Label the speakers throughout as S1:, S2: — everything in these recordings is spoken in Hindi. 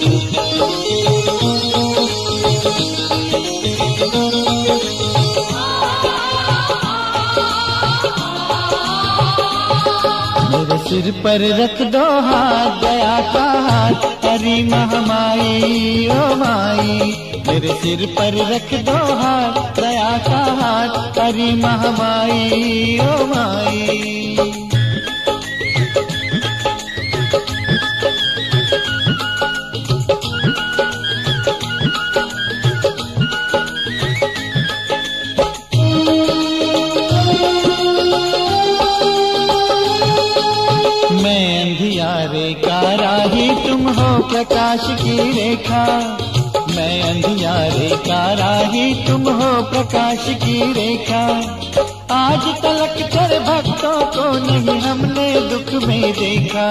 S1: मेरे सिर पर रख दो हाथ, दया का हाथ, हरी महामाई, ओ माई। मेरे सिर पर रख दो हाथ, दया का हाथ, हरी महामाई, ओ माई। का राही तुम हो प्रकाश की रेखा? मैं अंधियारे का राही तुम हो प्रकाश की रेखा? आज तलक कर भक्तों को नहीं हमने दुख में देखा।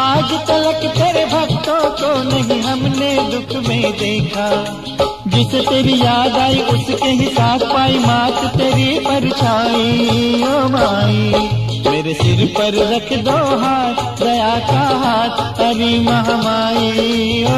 S1: आज तलक कर भक्तों को नहीं हमने दुख में देखा। जिसे तेरी याद आई उसके ही साथ पाई, मात तेरी परछाई, ओ माई। मेरे सिर पर रख दो हाथ दया का हाथ अभी महामाई ओ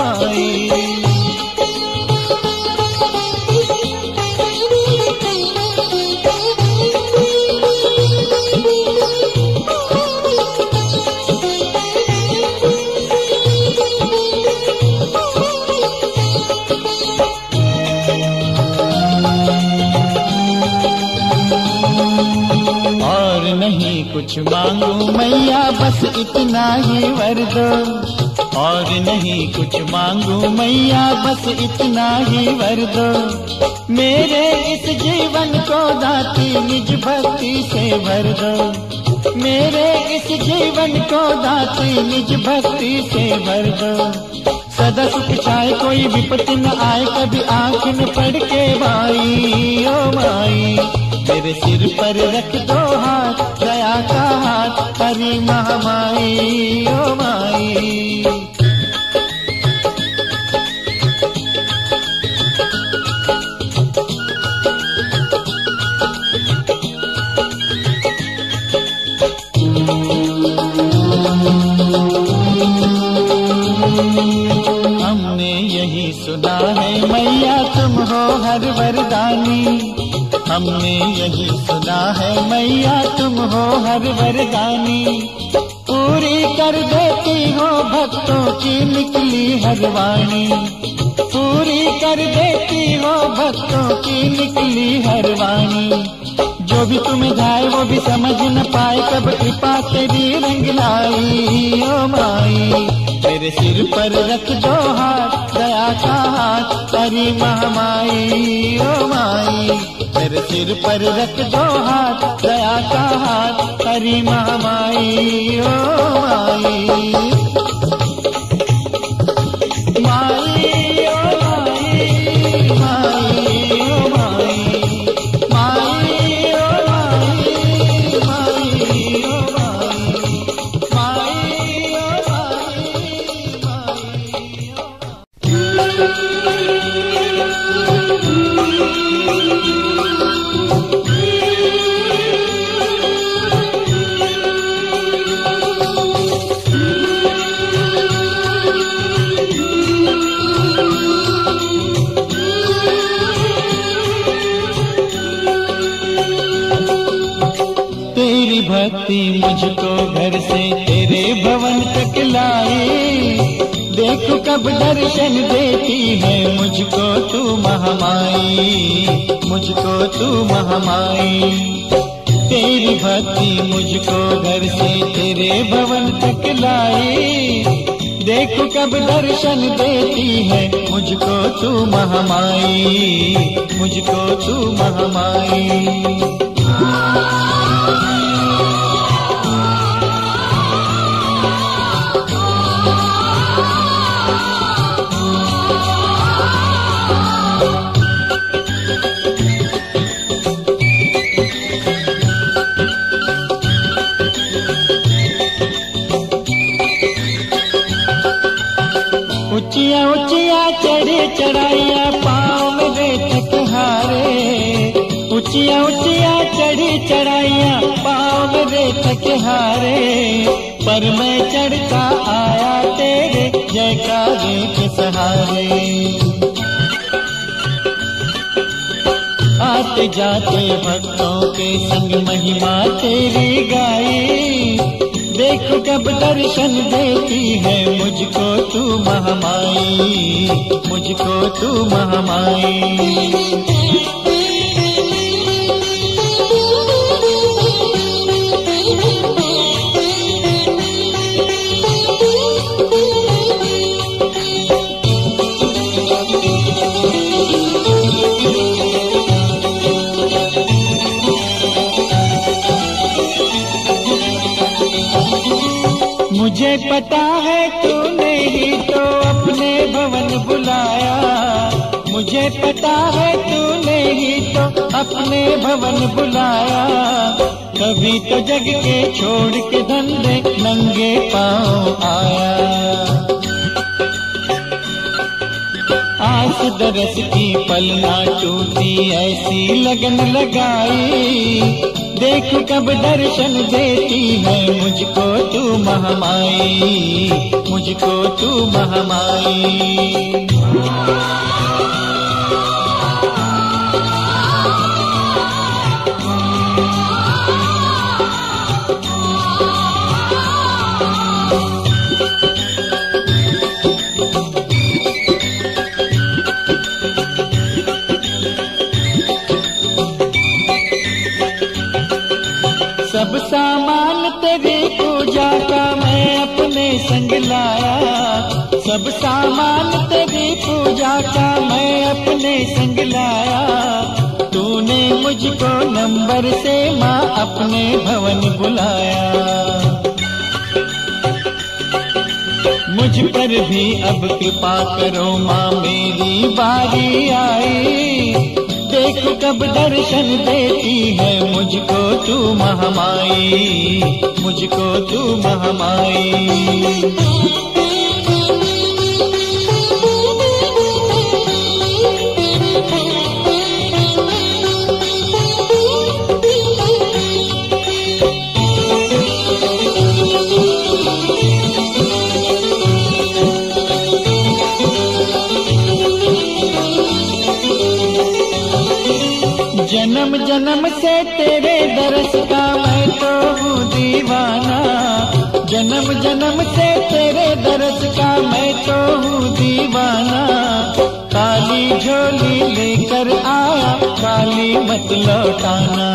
S1: माई। कुछ मांगू मैया, बस इतना ही वर और नहीं कुछ मांगू मैया, बस इतना ही वर मेरे इस जीवन को दाती, निज भक्ति से भर दो मेरे इस जीवन को दाती, निज भक्ति से भर दो सदा सुख चाहे कोई विपत्ति न आए, कभी आँख न पड़ के भाई, ओ माई। मेरे सिर पर रख दो हाथ हरी महामाई हमने यही सुना है मैया, तुम हो हर वरदानी। पूरी कर देती हो भक्तों की निकली हर वाणी। पूरी कर देती हो भक्तों की निकली हर वाणी। जो भी तुम्हें जाए, वो भी समझ न पाए कब कृपा तेरी रंग लाई। ओ माई, मेरे सिर पर रख दो हाथ, दया का हाथ, हरी महामाई। ओ माई मेरे सिर पर रख दो हाथ दया का हाथ हरी महामाई ओ माई माई। मुझको घर से तेरे भवन तक लाए। देखो कब दर्शन देती है मुझको तू महामाई, मुझको तू महामाई। तेरी भक्ति मुझको घर से तेरे भवन तक लाए। देखो कब दर्शन देती है मुझको तू महामाई, मुझको तू महामाई। आते जाते भक्तों के संग महिमा तेरी गाई। देख कब दर्शन देती है मुझको तू महामाई, मुझको तू महामाई। मुझे पता है तूने ही तो अपने भवन बुलाया। मुझे पता है तूने ही तो अपने भवन बुलाया। कभी तो जग के छोड़ के धंधे नंगे पाँव आया। आस दरस की पलना टूटी, ऐसी लगन लगाई। देख कब दर्शन देती है मुझको तू महामाई मुझको तू महामाई। संग लाया। सब सामान तेरी पूजा का मैं अपने संग लाया। तूने मुझको नंबर से माँ अपने भवन बुलाया। मुझ पर भी अब कृपा करो माँ, मेरी बारी आई। देख कब दर्शन देती है मुझको तू महामाई मुझको तू महामाई। जन्म से तेरे दरस का मैं तो हूँ दीवाना। जन्म जन्म से तेरे दरस का मैं तो हूँ दीवाना। काली झोली लेकर आया काली मत लौटाना।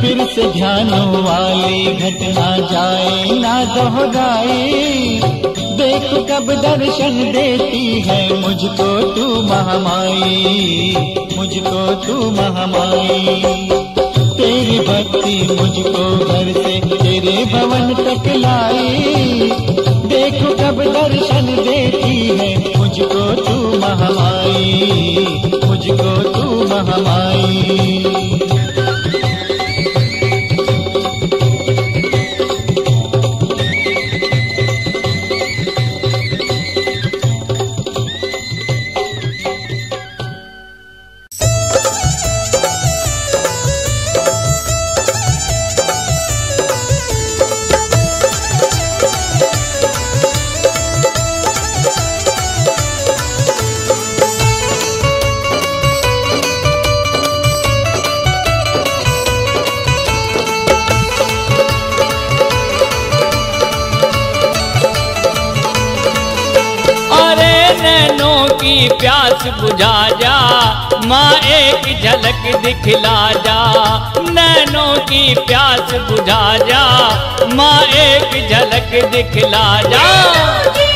S1: फिर से ध्यान वाली घटना जाए, ना दोहराई देख कब दर्शन देती है? मुझको तू महामाई, मुझको तू महामाई। तेरी भक्ति मुझको घर से, तेरे भवन तक लाई। देख कब दर्शन देती है? मुझको तू महामाई, मुझको तू महामाई।
S2: बुझा जा। माँ एक झलक दिखला जा। नैनों की प्यास बुझा जा। माँ एक झलक दिखला जा।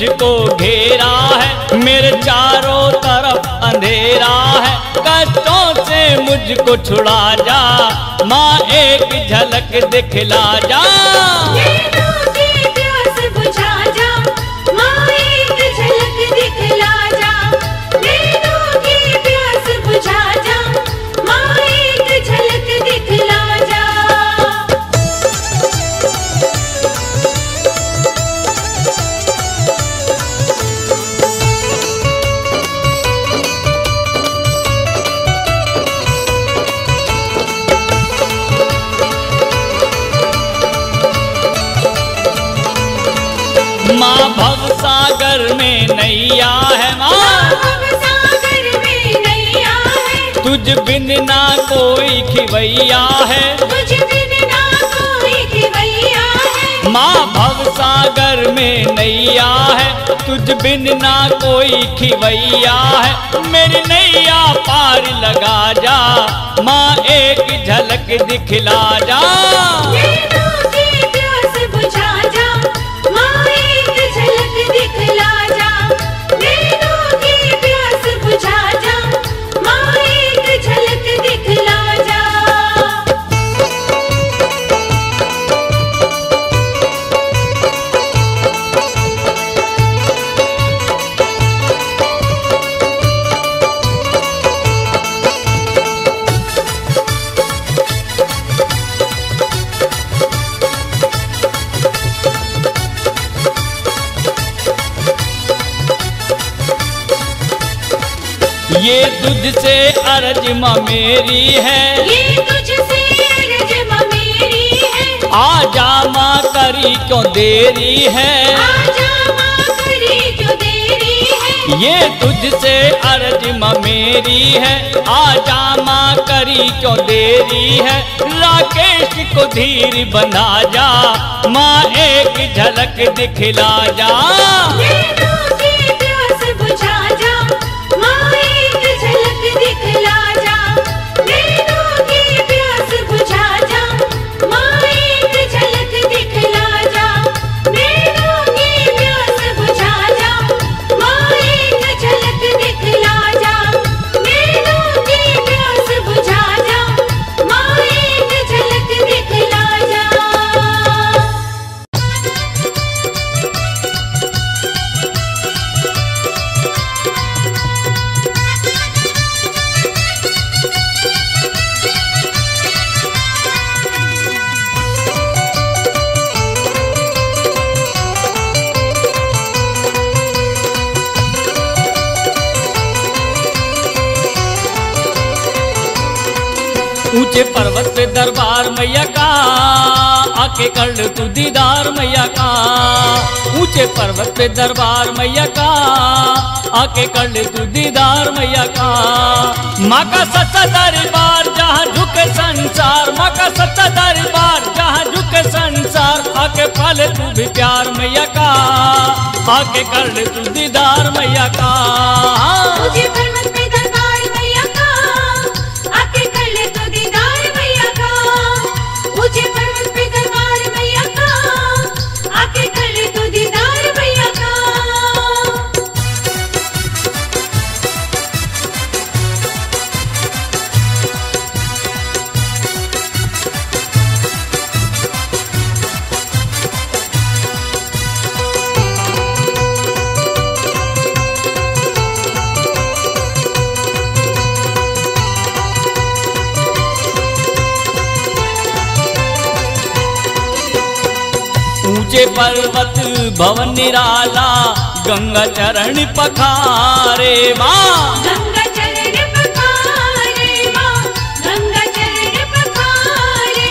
S2: मुझको घेरा है, मेरे चारों तरफ़ अंधेरा है। कष्टों से मुझको छुड़ा जा, माँ एक झलक दिखला जा। भव सागर में नैया है माँ।
S3: भव सागर में नैया है।
S2: तुझ बिन ना कोई खिवैया है।
S3: तुझ बिन ना कोई खिवैया है।
S2: माँ भव सागर में नैया है। तुझ बिन ना कोई खिवैया है। मेरी नैया पार लगा जा। माँ एक झलक दिखला जा। मेरी है।
S3: ये तुझसे अर्ज़ मेरी है।
S2: आजा माँ करी क्यों देरी है?
S3: आजा माँ करी क्यों देरी है?
S2: ये तुझसे अर्ज़ मेरी है। आजा माँ करी क्यों देरी है? राकेश को धीर बना जा माँ एक झलक दिखला जा। पर्वत दरबार मैया का, आके कर ले तू दीदार मैया का। ऊँचे पर्वत पे दरबार मैया का, आके कर ले तू दीदार मैया का। माँ का सच्चा दरबार, जहाँ झुके संसार। माँ का सच्चा दरबार, जहाँ झुके संसार। आके पाले तू भी प्यार मैया का, आके कर ले तू दीदार मैया का। निराला गंगा चरण पखारे माँ।
S3: गंगा चरण पखारे माँ गंगा चरण पखारे।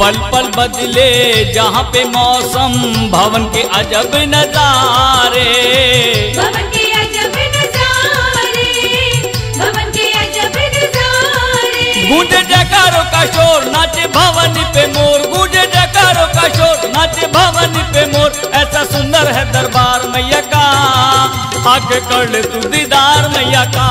S2: पल पल बदले जहाँ पे मौसम भवन के अजब नजारे।
S3: भवन के अजब नजारे भवन के अजब नजारे।
S2: गूंज का शोर नाचे भवन पे मोर गूंज जकारों का शोर नाचे भवन पे मोर। ऐसा सुंदर है दरबार मैया का। आके कर ले तू दीदार मैया का।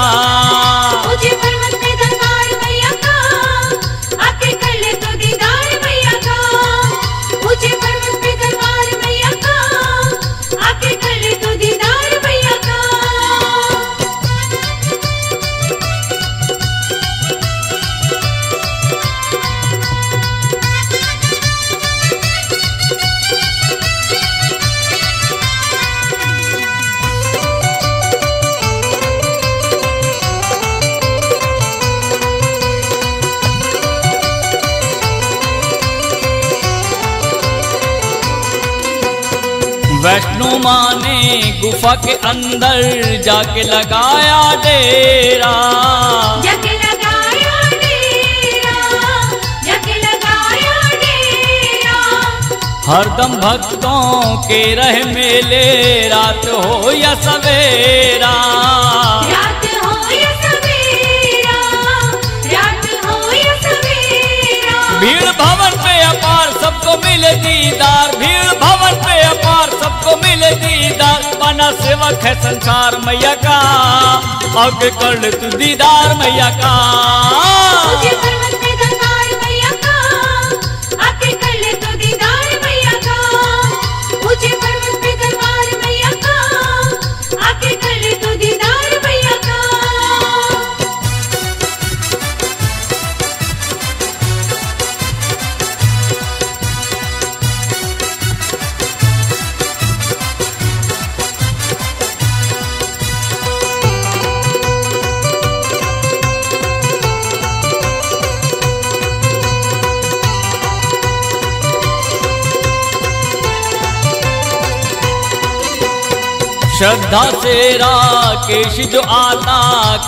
S3: के
S2: अंदर जाके लगाया डेरा।
S3: जग लगाया डेरा जग लगाया डेरा।
S2: हरदम भक्तों के रह मेले रात हो या सवेरा।
S3: रात हो या सवेरा रात हो या सवेरा।
S2: भीड़ भवन पे अपार सबको मिले दीदार भीड़ भवन पे सबको मिले दीदार, बना सेवक है संसार मैया का। अग कर तू दीदार मैया का। श्रद्धा से राकेश जो आता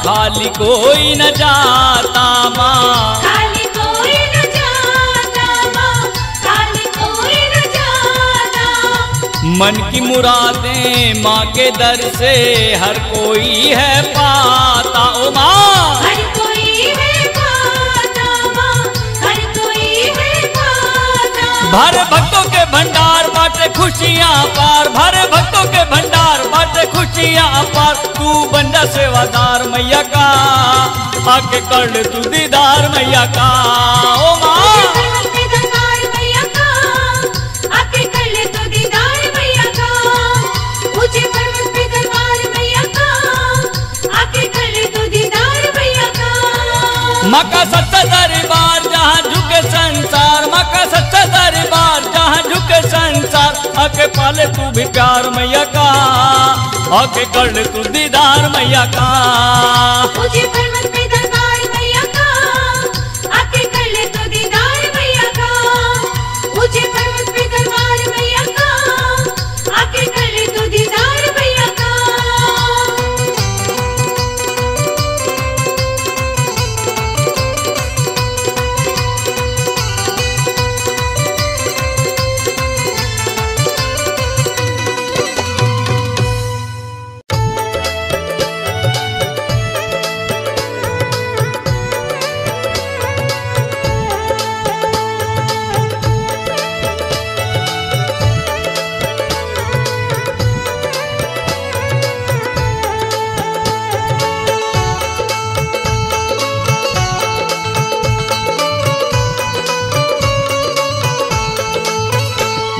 S2: खाली कोई न जाता माँ।
S3: खाली कोई न जाता माँ खाली कोई न जाता
S2: मन की मुरादें माँ के दर से हर कोई है पाता। ओ माँ भर भक्तों के भंडार, बाटे खुशियाँ पार भर भक्तों के भंडार, बाटे खुशियाँ पार तू जा सेवादार मैया का, आके कर ले तू दीदार मैया का। ओ माँ।
S3: पर्वत पे दरबार
S2: जहाँ झुके संसार मका का संसार। आके पाले तू भी प्यार मैया का। आके कर ले तू दीदार मैया का।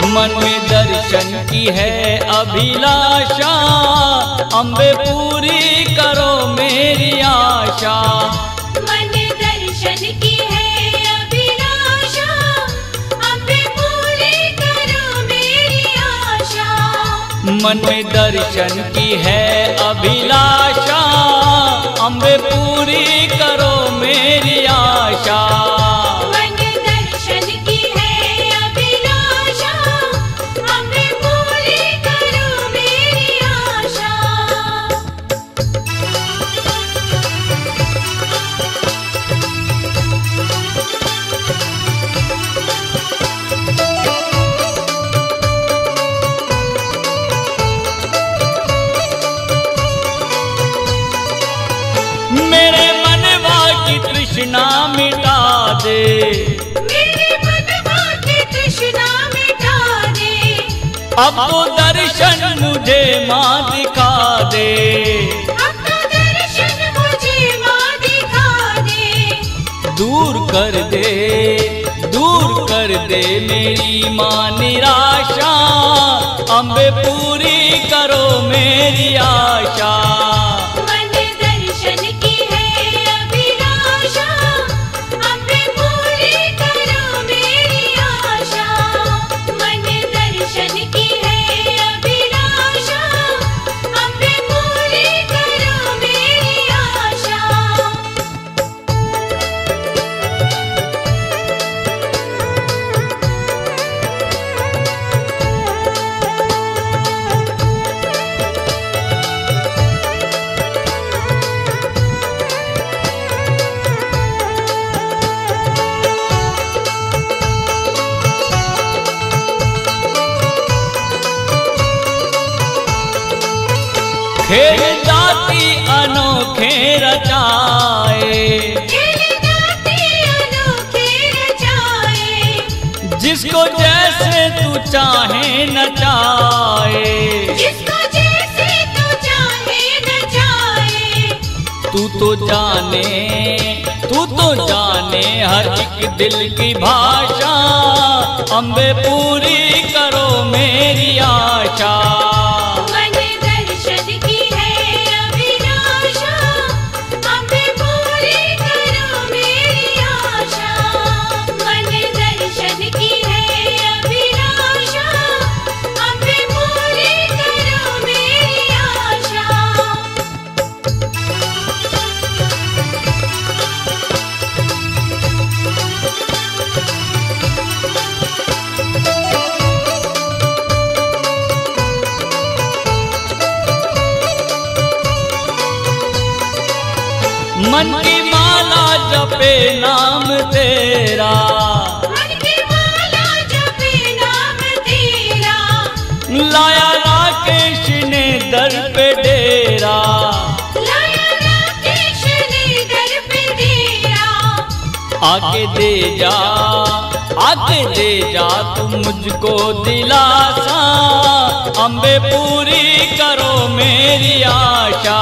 S2: मन में दर्शन की है अभिलाषा। अम्बे पूरी करो मेरी आशा।
S3: मन दर्शन की है अभिलाषा। अम्बे पूरी करो मेरी आशा।
S2: मन में दर्शन की है अभिलाषा। अम्बे पूरी करो मेरी आशा। अब तो दर्शन मुझे माँ दिखा दे।
S3: अपना दर्शन मुझे माँ दिखा दे।
S2: दूर कर दे दूर कर दे मेरी माँ निराशा। अम्बे पूरी करो मेरी आशा। खेल जाती अनोखे रचाए। जिसको जैसे तू चाहे नचाए।
S3: तू
S2: तो जाने, तू तो जाने हर एक दिल की भाषा। अम्बे पूरी करो मेरी आशा।
S3: दर पे डेरा।
S2: आके दे जा आके दे जा तू मुझको दिलासा। अम्बे पूरी करो मेरी आशा।